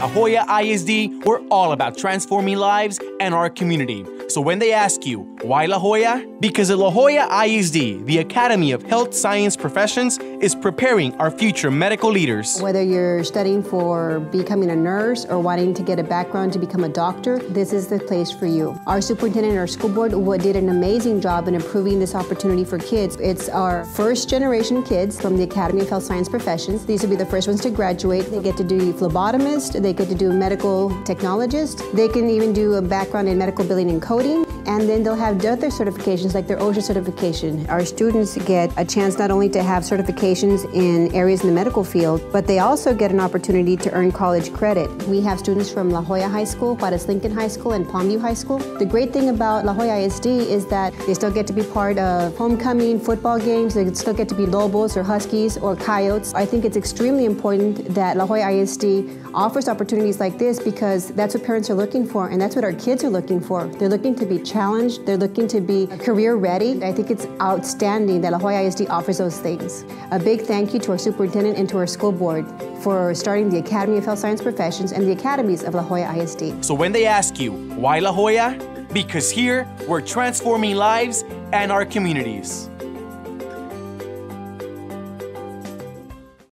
La Joya ISD, we're all about transforming lives and our community. So when they ask you, why La Joya? Because at La Joya ISD, the Academy of Health Science Professions, is preparing our future medical leaders. Whether you're studying for becoming a nurse or wanting to get a background to become a doctor, this is the place for you. Our superintendent and our school board did an amazing job in improving this opportunity for kids. It's our first generation kids from the Academy of Health Science Professions. These will be the first ones to graduate. They get to do phlebotomist, they get to do medical technologist, they can even do a background in medical billing and coding, and then they'll have other certifications like their OSHA certification. Our students get a chance not only to have certifications in areas in the medical field, but they also get an opportunity to earn college credit. We have students from La Joya High School, Juarez-Lincoln High School, and Palmview High School. The great thing about La Joya ISD is that they still get to be part of homecoming football games, they still get to be Lobos or Huskies or Coyotes. I think it's extremely important that La Joya ISD offers opportunities like this because that's what parents are looking for and that's what our kids are looking for. They're looking to be challenged, they're looking to be career ready. I think it's outstanding that La Joya ISD offers those things. A big thank you to our superintendent and to our school board for starting the Academy of Health Science Professions and the academies of La Joya ISD. So when they ask you, why La Joya? Because here, we're transforming lives and our communities.